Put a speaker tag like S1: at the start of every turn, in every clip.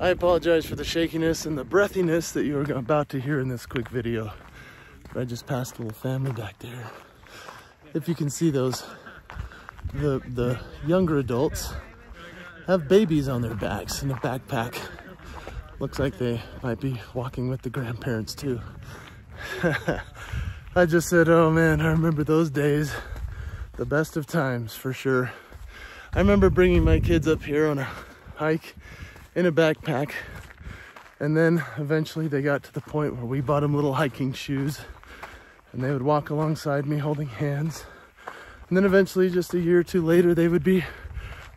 S1: I apologize for the shakiness and the breathiness that you are about to hear in this quick video. I just passed a little family back there. If you can see those, the, the younger adults have babies on their backs in a backpack. Looks like they might be walking with the grandparents too. I just said, oh man, I remember those days. The best of times for sure. I remember bringing my kids up here on a hike in a backpack. And then eventually they got to the point where we bought them little hiking shoes and they would walk alongside me holding hands. And then eventually, just a year or two later, they would be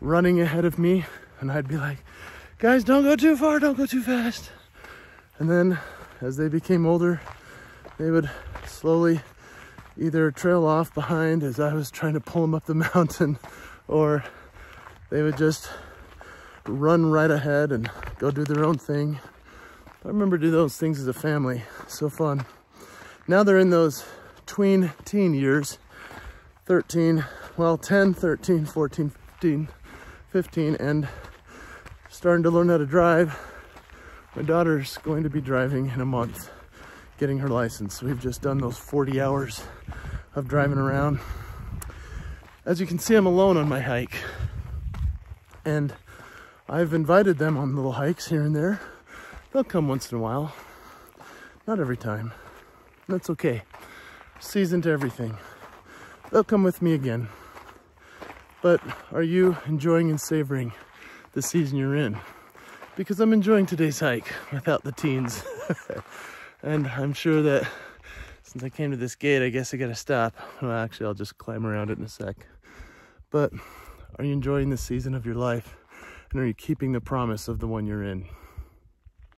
S1: running ahead of me and I'd be like, guys, don't go too far, don't go too fast. And then as they became older, they would slowly either trail off behind as I was trying to pull them up the mountain or they would just run right ahead and go do their own thing. I remember do those things as a family. So fun. Now they're in those tween teen years. 13, well, 10, 13, 14, 15, 15, and starting to learn how to drive. My daughter's going to be driving in a month, getting her license. We've just done those 40 hours of driving around. As you can see, I'm alone on my hike. And I've invited them on little hikes here and there. They'll come once in a while. Not every time. That's okay. Season to everything. They'll come with me again. But are you enjoying and savoring the season you're in? Because I'm enjoying today's hike without the teens. and I'm sure that since I came to this gate, I guess I gotta stop. Well, actually, I'll just climb around it in a sec. But are you enjoying the season of your life? And are you keeping the promise of the one you're in?